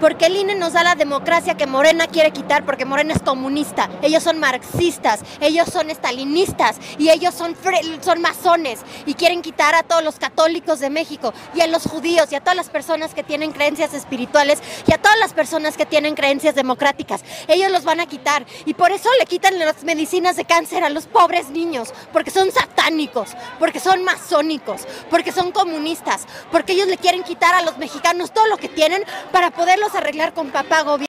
porque el INE nos da la democracia que Morena quiere quitar, porque Morena es comunista, ellos son marxistas, ellos son estalinistas. Y ellos son, son masones. Y quieren quitar a todos los católicos de México. Y a los judíos. Y a todas las personas que tienen creencias espirituales. Y a todas las personas que tienen creencias democráticas. Ellos los van a quitar. Y por eso le quitan las medicinas de cáncer a los pobres niños, porque son satánicos, porque son masónicos, porque son comunistas, porque ellos le quieren quitar a los mexicanos todo lo que tienen para poderlos arreglar con papá gobierno.